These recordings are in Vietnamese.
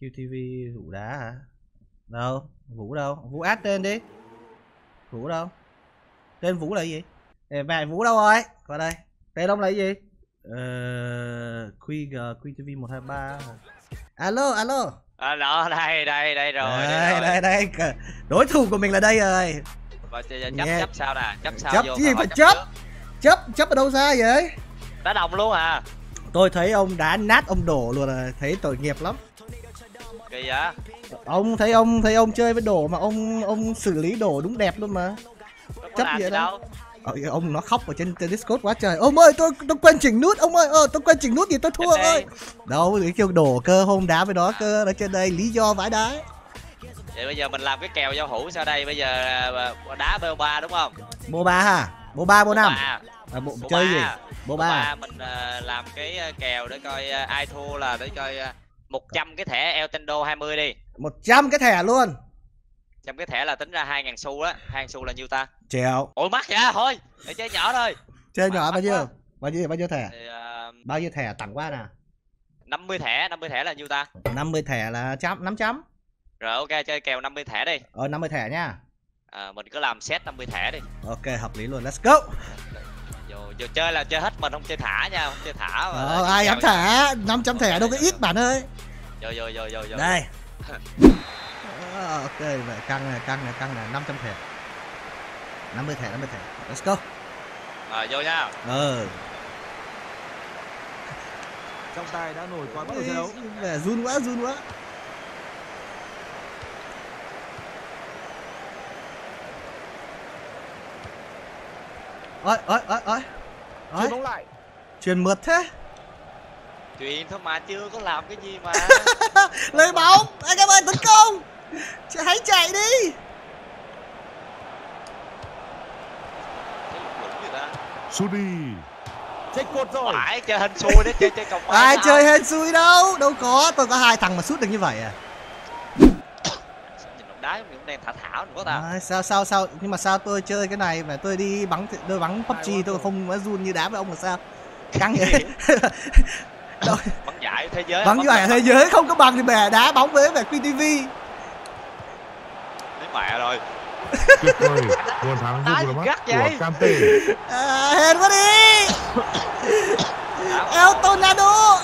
QTV Vũ đá hả? Đâu? Vũ đâu? Vũ át tên đi. Vũ đâu? Tên Vũ là gì? Ê, mẹ Vũ đâu rồi? Qua đây. Tên ông là gì? Ờ, QG, QTV 123. Alo, alo. À, đó, đây, đây, đây rồi. đây, rồi. đây, đây. Cờ- Đối thủ của mình là đây rồi. Và chấp, chấp, Nghe- chấp sao nè? Chấp sao Chấp vô, gì phải phải chấp chấp? Chấp, chấp ở đâu ra vậy? Đá đồng luôn à? Tôi thấy ông đá nát ông đổ luôn rồi, thấy tội nghiệp lắm. Kỳ vậy? Ông thấy ông thấy ông chơi với đổ mà ông ông xử lý đổ đúng đẹp luôn mà. Có Chấp gì đâu. Ờ, ông nó khóc ở trên, trên Discord quá trời. Ông ơi, tôi tôi quên chỉnh nút, ông ơi, ờ tôi quên chỉnh nút gì tôi thua ơi. Đâu, cái kêu đổ cơ hôm đá với đó cơ ở trên đây lý do vãi đá. Vậy bây giờ mình làm cái kèo giao hữu sau đây? Bây giờ à, đá BO3 đúng không? Bộ ba hả? Bộ ba bộ năm. Ba. À, bộ Bộ chơi ba. gì? Bộ ba. mình à, làm cái à, kèo để coi à, ai thua là để coi à, 100 cái thẻ Eltendo 20 đi. 100 cái thẻ luôn. Trong cái thẻ là tính ra 2.000 xu á, 2.000 xu là nhiêu ta? Trèo. Ôi mắc vậy thôi, để chơi nhỏ thôi. Chơi nhỏ bao nhiêu? quá. Bao nhiêu bao nhiêu thẻ? Thì, à, Bao nhiêu thẻ tặng qua nè? 50 thẻ, 50 thẻ là nhiêu ta? 50 thẻ là trăm 500. Rồi ok chơi kèo 50 thẻ đi. Ờ 50 thẻ nha. À, mình cứ làm set 50 thẻ đi. Ok, hợp lý luôn. Let's go. Vô, vô chơi là chơi hết mình không chơi thả nha, không chơi thả mà. Ờ, ai dám thả 500 thẻ đâu có ít bạn ơi. Vô vô vô vô vô. Đây. Ờ, ok, vậy căng này, căng này, căng này, 500 thẻ. 50 thẻ, 50 thẻ. Let's go. Rồi vô nha. Ờ. Trọng tài đã nổi còi bắt đầu đấu. Vẻ run quá, run quá. Ôi, ôi, ôi. Ôi, Chuyền bóng lại. truyền mượt thế. Chuyện thôi mà chưa có làm cái gì mà. Lấy bóng, anh em ơi tấn công. Chị hãy chạy đi. Sút đi. Check cột rồi. Phải chơi hình xui đấy, chơi chơi còng quay Ai chơi hên xui đâu, đâu có. Tôi có hai thằng mà sút được như vậy à. Đá cũng đang thả thảo nữa ta. À, sao sao sao nhưng mà sao tôi chơi cái này mà tôi đi bắn tôi bắn PUBG tôi không có run như đá với ông là sao căng vậy Đâu, Bắn giải thế giới. bắn ở thế giới không có bằng thì bè đá bóng với về QTV Lấy mẹ rồi. Tuyệt vời. Nguồn thắng vô cùng mắt gắt của vậy? Kante. à, hên quá đi El Tornado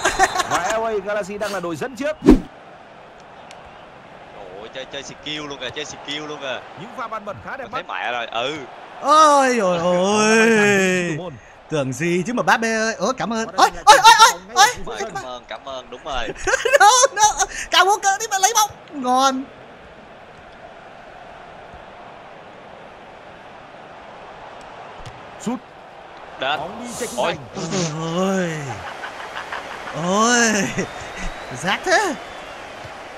Và LA Galaxy đang là đội dẫn trước. Ôi chơi chơi skill luôn kìa, chơi skill luôn kìa. Những pha bàn bật khá đẹp Thấy mắt. mẹ rồi. Ừ. ôi rồi Thủ ôi tưởng gì chứ mà bác bê ơi? Ôi cảm ơn. Ôi ôi ôi ôi ôi Cảm ơn, cảm ơn, đúng rồi. no no. Cả Walker đi mà lấy bóng. Ngon. Sút. Đến. Bóng đi chạy Ôi. ôi. Ôi. Rác thế.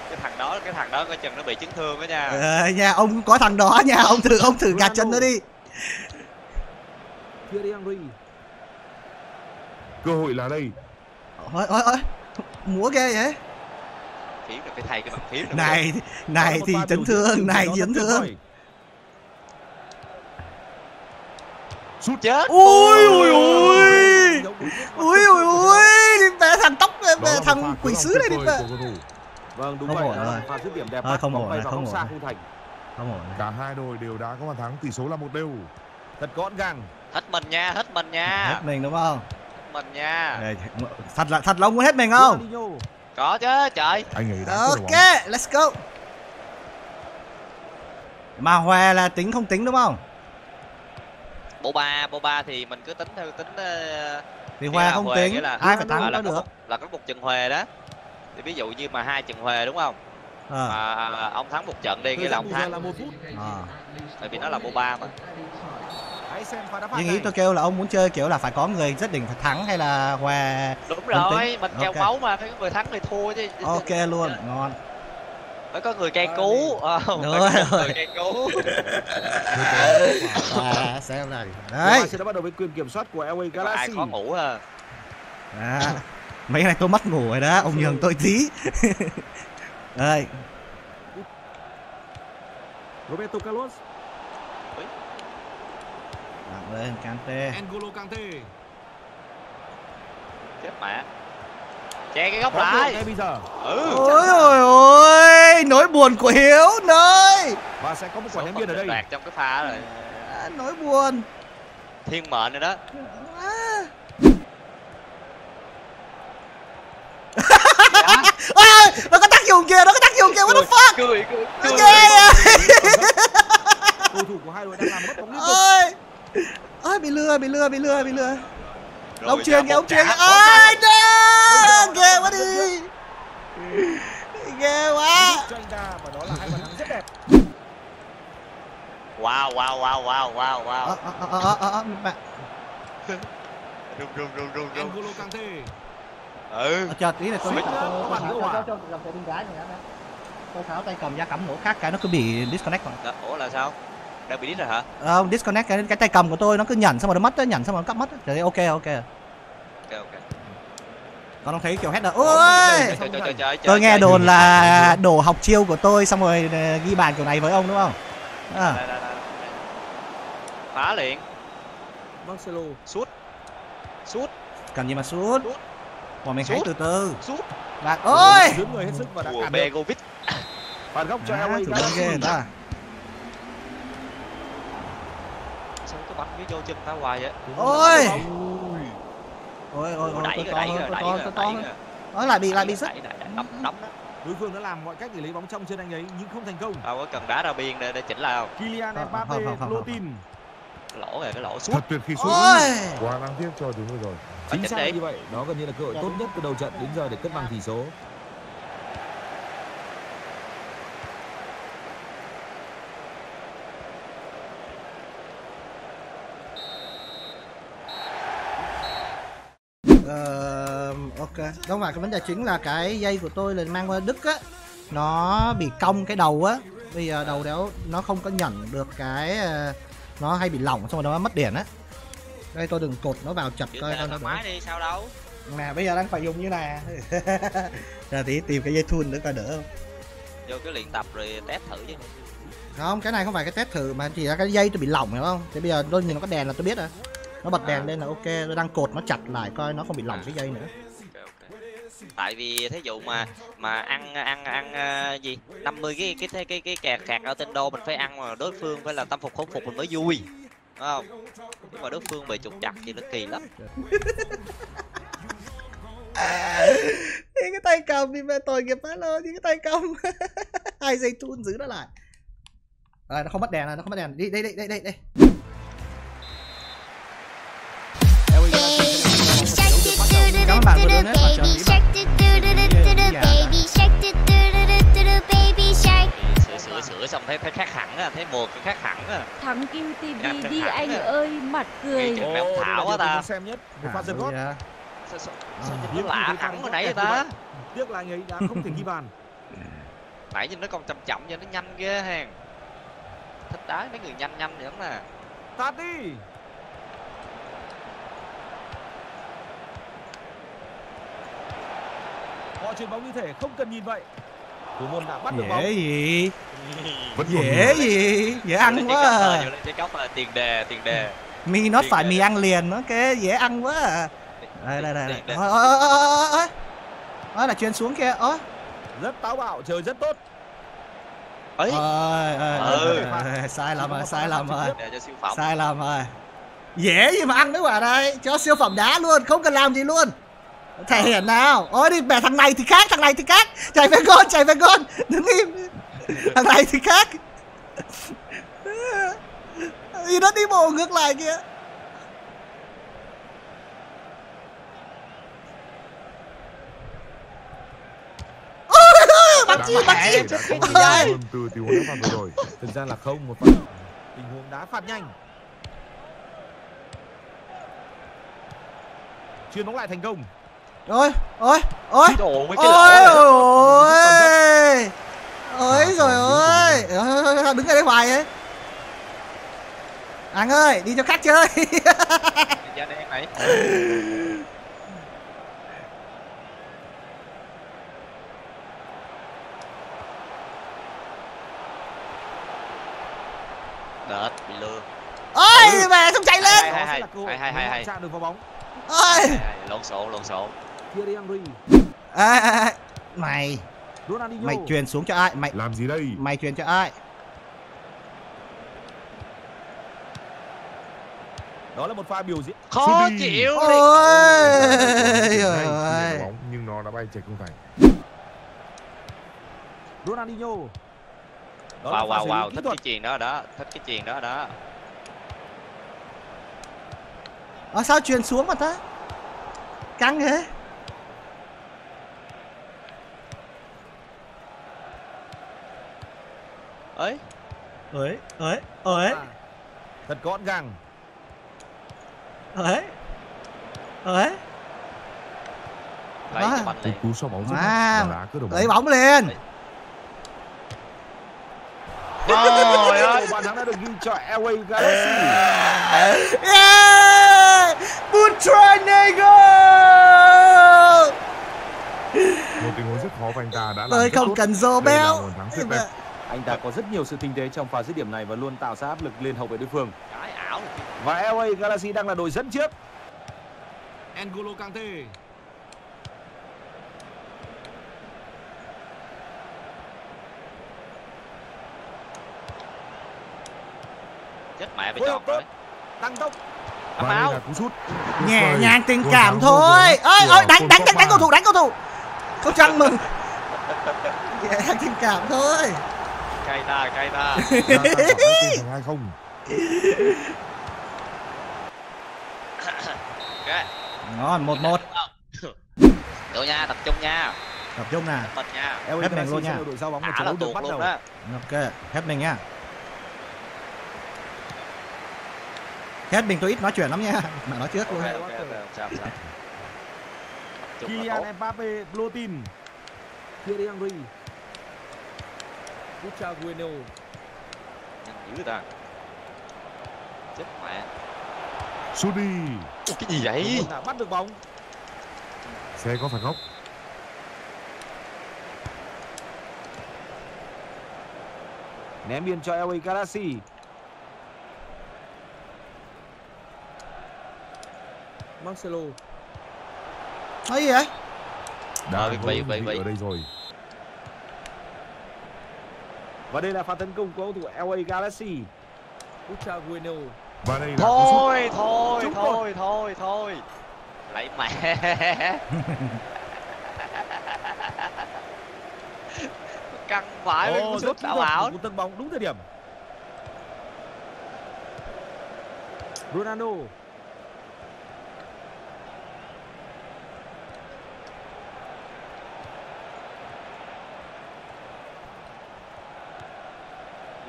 Cái thằng đó, cái thằng đó coi chừng nó bị chấn thương đó nha. Ờ, nha ông có thằng đó nha. Ông thử ông thử gạt chân nó đi. Cơ hội là đây. ôi ôi ôi múa ghê vậy Phím là phải thay cái bàn phím này này thì chấn thương này chấn thương. Sút. chết. ui ui ui ui ui ui đi về thằng tóc về, thằng quỷ sứ này đi về. Vâng đúng Không vậy. rồi. Pha dứt điểm đẹp không ổn vào không ổn khung thành. không ổn Cả hai đội đều đã có bàn thắng, tỷ số là một đều. Thật gọn gàng. Hết mình nha, hết mình nha. hết mình đúng không mình nha. Đây, thật là thật là ông muốn hết mình không. Có chứ, trời. Anh ấy đã ok let's go mà hòa là tính không tính đúng không Bộ ba, bộ ba thì mình cứ tính theo tính ờ, thì hòa không tính là- ai phải thắng là được một, là có một trận huề đó. Thì ví dụ như mà hai trận huề đúng không? ờ Mà ông thắng một trận đi nghĩa là ông thắng. là một phút. ờ. Tại vì nó là bộ ba mà. Ý này. tôi kêu là ông muốn chơi kiểu là phải có người nhất định phải thắng hay là hòa Đúng rồi, tính. mình kèo Ok. máu mà phải có người thắng người thua chứ. ok luôn ngon Phải có người cây cứu. Ờ, có rồi. người cây cứu. à, xem này Đấy. sẽ đã bắt đầu với quyền kiểm soát của LA Có ai Galaxy. khó ngủ à? à, mấy cái này tôi mất ngủ rồi đó ông nhường tôi tí đây Roberto Carlos. Đặt lên Kante N'Golo Kante. Chết mẹ. Che cái góc Có lại. ngay bây giờ. Ừ. ôi ôi buồn của hiếu nơi và sẽ có một quả ném biên ở đây đoạt trong cái pha rồi à, nỗi buồn thiên mệnh rồi đó à. ôi ôi nó có tác dụng kìa nó có tác dụng kìa what the fuck cười cười nó ghê à cầu thủ của hai đội đang làm mất bóng liên tục ôi bị lừa bị lừa bị lừa bị lừa. Rồi ông truyền kìa ông truyền kìa. no ghê quá đi. ghê quá. Cho anh ta và đó là hai bàn thắng rất đẹp. Wow wow wow wow wow wow. Ờ ờ ờ rung rung rung rung rung. N'Golo Kante ừ. Chờ tí này tôi Suýt tôi- tôi- tôi- bên gái này tôi tháo tay cầm ra cắm nổ khác cái nó cứ bị disconnect Đó, ủa là sao đang bị đít rồi hả? Ờ, disconnect cái cái tay cầm của tôi nó cứ nhẩn xong rồi nó mất nhẩn xong rồi nó cắt mất trời ơi, ok ok. Ok ok. Còn ông thấy kiểu header Bóng ôi! Trời trời trời tôi nghe đồn là đổ học chiêu của tôi xong rồi ờ, ghi bàn kiểu này với ông đúng không? À, Đây, đây, đây. phá liền. Marcelo sút. Sút. Cần gì mà sút? Bọn mình hãy Sút. từ từ. Sút. Bạn ôi! Dướn người hết sức và đã của cản được. Begovic phạt góc cho LA thủ môn ghê ta sao cái bắn với vô chân ta hoài vậy. Ôi! ôi ôi ôi đẩy đẩy đẩy đẩy Ôi, lại bị lại bị sức đấm đấm đó đối phương đã làm mọi cách để lấy bóng trong chân anh ấy nhưng không thành công. Đâu có cần đá ra biên để, để chỉnh lại không? Kylian Mbappe Lotin lỗ rồi cái lỗ sút Thật tuyệt khi ôi! Quá đáng tiếc cho chúng tôi rồi. chính xác như vậy. Đó gần như là cơ hội tốt nhất từ đầu trận đến giờ để cân bằng tỷ số Ờ, ok. Không phải cái vấn đề chính là cái dây của tôi là mang qua đức á. Nó bị cong cái đầu á. Bây giờ đầu đéo nó không có nhận được cái ờ, nó hay bị lỏng xong rồi nó mất điện á. Đây tôi đừng cột nó vào chặt coi coi nó đi sao đâu. Nè bây giờ đang phải dùng như này giờ tí tìm cái dây thun nữa coi đỡ không? Vô cái luyện tập rồi test thử chứ. Không cái này không phải cái test thử mà chỉ là cái dây tôi bị lỏng hiểu không? Thì bây giờ tôi nhìn nó có đèn là tôi biết rồi nó bật đèn lên là ok tôi đang cột nó chặt lại coi nó không bị lỏng cái dây nữa. Tại vì thí dụ mà mà ăn ăn ăn ờ, gì 50 cái cái cái cái cái kẹt kẹt ở tên đô mình phải ăn mà đối phương phải là tâm phục khẩu phục mình mới vui đúng không? Nhưng mà đối phương bị trục chặt thì nó kỳ lắm. Thì cái tay cầm thì mẹ tội nghiệp má lơ thì cái tay cầm. Hai dây thun giữ nó lại. À, nó không bắt đèn rồi nó không bắt đèn. Đi đây đây đây đây đây Bạn vừa donate shark sửa sửa sửa xong thấy thấy khác hẳn á thấy mùa cái khác hẳn á. Thắng QTV đi thẳng anh ơi, mặt cười. Là thảo quá ta. xem nhất một pha à, giật gót. rồi. sao, À. nhìn nó lạ hẳn hồi nãy ta. Tiếc là ấy đã không thể ghi bàn. Nãy nhìn nó còn chậm chậm cho nó nhanh ghê hàng thích đá mấy người nhanh nhanh vậy lắm nè tạt đi họ chuyền bóng như thể không cần nhìn vậy. Thủ môn đã bắt được bóng. dễ gì? Vẫn dễ gì? dễ ăn quá à. trái cốc là tiền đề tiền đề. Mì nó phải mì ăn liền nó cái dễ ăn quá à. đây đây đây đây. ôi ôi ôi ôi ôi ôi là chuyền xuống kia ôi rất táo bạo trời rất tốt. Ấy. Ôi ôi, Ừ. ôi, ôi, sai lầm rồi sai lầm rồi. Để cho siêu phẩm. Sai lầm rồi. Dễ gì mà ăn mấy quả đây cho siêu phẩm đá luôn không cần làm gì luôn thể hiện nào. Ôi đi bẻ thằng này thì khác thằng này thì khác. Chạy về gôn chạy về gôn đứng im. Thằng này thì khác. Thì nó đi bộ ngược lại kìa. Bắt chi bắt chi từ tình huống đá phạt vừa rồi. thực ra là không một pha tình huống đá phạt nhanh. Chuyền bóng lại thành công ôi ôi ôi. Ôi ôi. Ôi rồi thôi, đứng ở đây hoài ấy anh ơi đi cho khác chơi. Đợt bị lừa. Ôi mẹ không chạy lên. Hay, hay, để hay, họ hay. chạm được vào bóng. Ôi. Lộn xộn lộn xộn Thierry Henry. À, à, à, mày. Ronaldinho. Mày truyền xuống cho ai? Mày Làm gì đây? mày truyền cho ai? Đó là một pha biểu diễn. Khó chịu ôi ơi nhận bóng nhưng nó đã bay chạy không thành. Ronaldinho. Đó là wow wow wow. thích cái chuyền đó đó. Thích cái chuyền đó đó. Ờ sao truyền xuống mà ta? Căng thế ấy ấy ấy ấy thật gọn gàng. Ấy ấy lấy À. này cú so bóng À, lấy bóng. bóng lên. Trời ơi. bàn thắng đã được ghi cho LA Galaxy. Yeah Butranego Một tình huống rất khó và anh ta đã làm tôi không cần dô béo anh ta có rất nhiều sự tinh tế trong pha dứt điểm này và luôn tạo ra áp lực lên hậu vệ đối phương. Và LA Galaxy đang là đội dẫn trước. N'Golo Kante. Chết mẹ bị hợp tốt. rồi. Tăng tốc. Ấm Và đây áo là cú sút. nhẹ nhàng tình cảm thắng thôi. ơi ơi đánh đánh đánh đánh cầu thủ đánh cầu thủ. Không chăng mừng. Nhẹ nhàng tình cảm thôi cay ta cay ta. 2-0. ok. Ngon một một. Tụi nha tập trung nha. Tập trung nè. Mình nha. Phép mình luôn nha. đội giao bóng thả trận đấu bắt đầu. đó. Ok hết mình nhá hết mình tôi ít nói chuyện lắm nha. Mà nói trước luôn. Ok ok ok. Kylian Mbappe Plotin Thierry Henry Buchagueno nhanh dữ ta chết mẹ. Ủa, cái gì vậy bắt được bóng Xe có phạt góc. ném biên cho LA Galaxy Marcelo nói gì vậy Đã bị- bị- vị bị. ở đây rồi. Và đây là pha tấn công của cầu thủ LA Galaxy. Buchagueno Và đây là thôi thôi Trúng thôi thôi thôi. Lấy mẹ. Căng vãi với cú Ồ, sút rất kỹ ảo. một cú tấn bóng đúng thời điểm. Ronaldo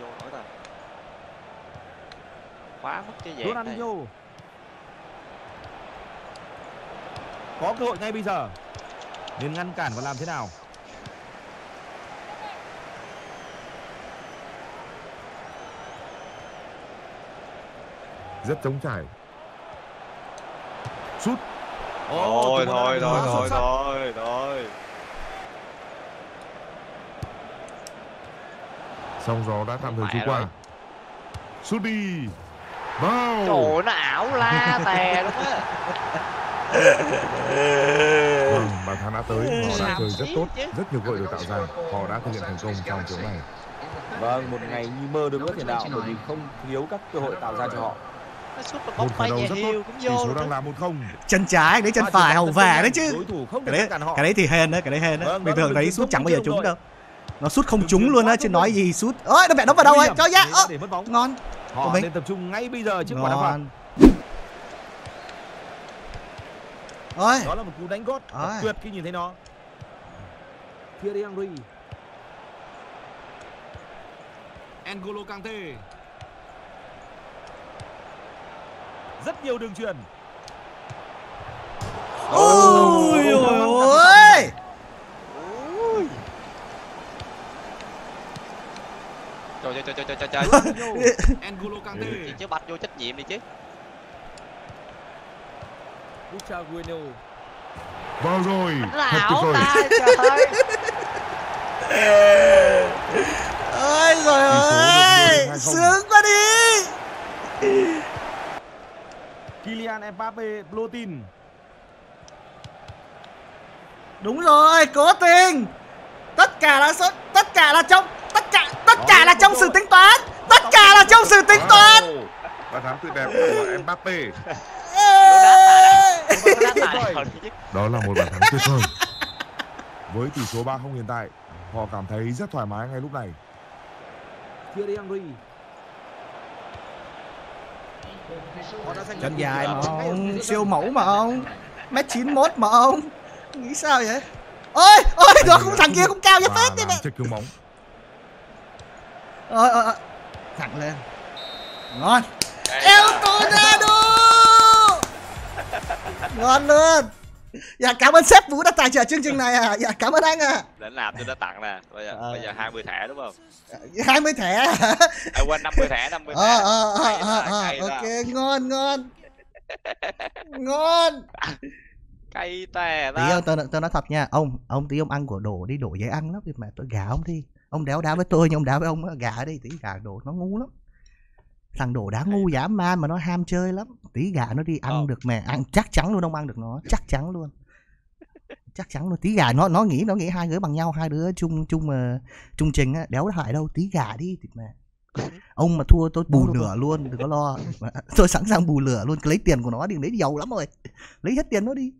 vô nữa ta khóa mất cái dạng này Ronaldinho có cơ hội ngay bây giờ nên ngăn cản và làm thế nào Rất trống trải. Sút. thôi thôi thôi thôi thôi thôi Sóng gió đã tạm thời trôi qua. Sút đi. Trời ơi, nó ảo la tè luôn á Vâng, bàn thắng đã tới. Họ đã chơi rất tốt. Rất nhiều gợi được tạo ra. Họ đã thực hiện thành công trong trận này. vâng một ngày như mơ được ước tiền đạo bởi vì không thiếu các cơ hội tạo ra cho họ một bóng Một khởi bay đầu rất tốt. cũng Tỷ số đang là 1-0. chân trái đấy chân phải hậu tấn đấy chứ đối không cái đấy cái đấy thì hên đấy cái đấy hên đấy Vâng, bình thường đấy lực sút chẳng bao giờ trúng đâu nó sút không trúng luôn á chứ nói gì sút ơi nó mẹ nó vào đâu ấy cho bóng ngon họ mình. nên tập trung ngay bây giờ trước quả đá phạt. Ôi. Đó là một cú đánh gót tuyệt khi nhìn thấy nó. Thierry Henry. N'Golo Kante. Rất nhiều đường truyền ôi trời trời trời trời trời. N'Golo Kante chứ chứ bạch vô trách nhiệm đi chứ. Buchagueno Vào rồi. Thật tuyệt vời. ta trời ôi rồi ơi. lên 2-0. sướng quá đi. Kylian Mbappe Plotin đúng rồi cố tình. Tất cả là số tất cả là trong tất cả là trong sự tính toán. Tất cả là trong sự tính toán. Bàn thắng tuyệt đẹp của Mbappe. Đó là một bàn thắng tuyệt vời. Với tỷ số 3-0 hiện tại, họ cảm thấy rất thoải mái ngay lúc này. Thierry Henry. Chân được dài mà ông siêu mẫu mà ông mét 91 mà ông. Nghĩ sao vậy? Ôi ôi cũng đã thằng kia cũng cao như phết đi làm mẹ ôi ôi. Thẳng lên. Ngon. El Tornado ngon luôn. Dạ cảm ơn sếp vũ đã tài trợ chương trình này à dạ cảm ơn anh à để nạp tôi đã tặng nè. Bây giờ Ờ. bây giờ 20 thẻ đúng không? 20 thẻ. À à, quên 50 thẻ 50 thẻ. Ờ ờ ờ Hay ờ ta, ờ. hay ta. ok ngon ngon. Ngon. Cây tè tí ta. ông tôi, tôi nói thật nha. Ông ông tí ông ăn của đồ đi đổ dễ ăn lắm. Mà tôi gà ông đi ông đéo đá với tôi nhưng ông đá với ông gà đi tí gà đồ nó ngu lắm. Thằng đồ đá ngu dã man mà nó ham chơi lắm. Tí gà nó đi ăn Ờ. được mẹ ăn chắc chắn luôn ông ăn được nó chắc chắn luôn. Chắc chắn luôn. Tí gà nó nó nghĩ nó nghĩ hai đứa bằng nhau hai đứa chung chung uh, chung trình á đéo hại đâu tí gà đi thịt mẹ. Ông mà thua tôi bù lửa luôn đừng có lo. Tôi sẵn sàng bù lửa luôn lấy tiền của nó đi lấy giàu lắm rồi. Lấy hết tiền nó đi